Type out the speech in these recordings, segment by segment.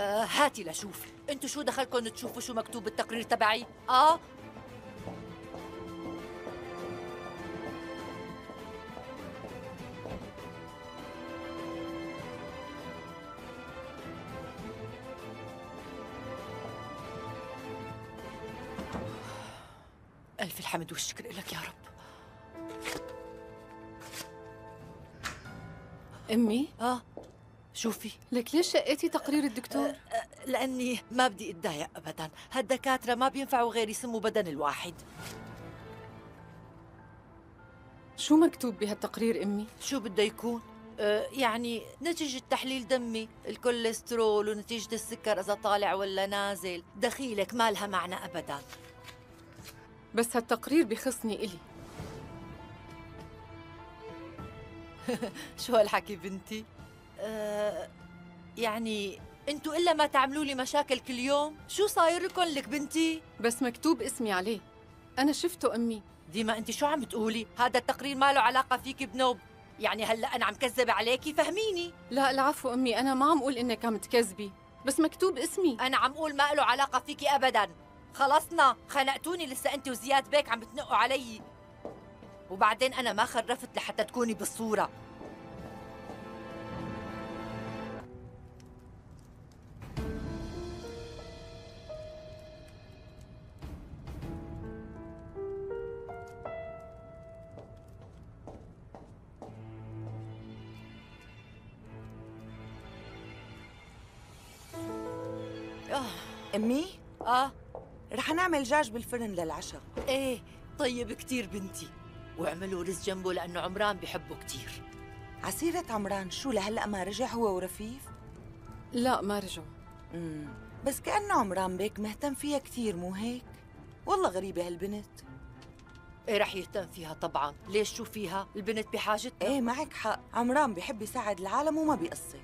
آه هاتي لشوف أنتوا شو دخلكم تشوفوا شو مكتوب بالتقرير تبعي؟ آه. ألف الحمد والشكر لك يا رب. أمي؟ آه. شوفي لك ليش شقيتي تقرير الدكتور؟ أه لأني ما بدي أتضايق أبدا هالدكاترة ما بينفعوا غير يسموا بدن الواحد شو مكتوب بهالتقرير أمي؟ شو بده يكون؟ أه يعني نتيجة تحليل دمي الكوليسترول ونتيجة السكر إذا طالع ولا نازل دخيلك ما لها معنى أبدا بس هالتقرير بخصني إلي شو هالحكي بنتي؟ أه يعني أنتوا إلا ما تعملوا لي مشاكل كل يوم شو صاير لكم لك بنتي؟ بس مكتوب اسمي عليه. أنا شفته أمي. ديما أنت شو عم تقولي؟ هذا التقرير ما له علاقة فيك بنوب. يعني هلأ أنا عم كذب عليكي فهميني. لا العفو أمي أنا ما عم أقول إنك عم تكذبي. بس مكتوب اسمي. أنا عم أقول ما له علاقة فيكي ابدا. خلصنا. خنقتوني لسه أنت وزياد بيك عم بتنقوا علي. وبعدين أنا ما خرفت لحتى تكوني بالصورة. أمي؟ آه. رح نعمل دجاج بالفرن للعشاء. إيه طيب كتير بنتي. واعملوا رز جنبه لأنه عمران بحبه كتير. عسيرة عمران شو لهلأ ما رجع هو ورفيف؟ لا ما رجعوا امم بس كأنه عمران بيك مهتم فيها كتير مو هيك؟ والله غريبة هالبنت. إيه رح يهتم فيها طبعا. ليش شو فيها؟ البنت بحاجتنا إيه معك حق. عمران بيحب يساعد العالم وما بيقصر.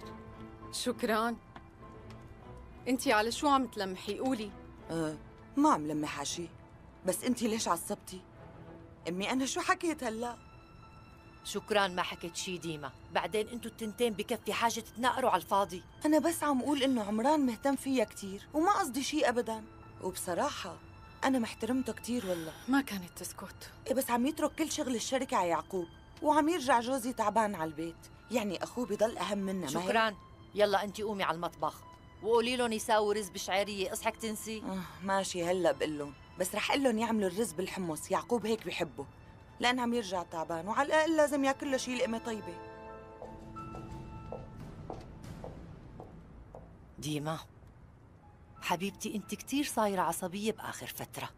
شكرا. انتي على شو عم تلمحي؟ قولي. أه ما عم لمح على شي. بس انتي ليش عصبتي؟ امي أنا شو حكيت هلا؟ شكرا ما حكيت شي ديما. بعدين أنتوا التنتين بكفي حاجة تتناقروا على الفاضي. أنا بس عم أقول إنه عمران مهتم فيها كتير وما قصدي شي ابدا. وبصراحة أنا محترمته كتير والله ما كانت تسكت. إيه بس عم يترك كل شغل الشركة على يعقوب وعم يرجع جوزي تعبان على البيت. يعني أخوه بضل أهم منا شكرا. يلا أنت قومي على المطبخ. وقولي لهم يساووا رز بشعيريه اصحك تنسي؟ آه ماشي هلأ بقول لهم. بس رح أقول لهم يعملوا الرز بالحمص. يعقوب هيك بحبه. لأن عم يرجع تعبان وعلى الأقل لازم ياكل له شيء لقمة طيبة. ديما حبيبتي أنت كثير صايرة عصبية بآخر فترة.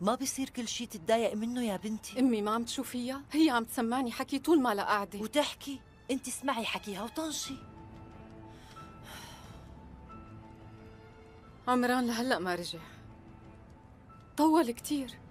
ما بصير كل شيء تتضايق منه يا بنتي. أمي ما عم تشوفيها؟ هي عم تسمعني حكي طول ما لا قاعدة. وتحكي. أنت اسمعي حكيها وطنشي. عمران لهلأ ما رجع. طول كتير.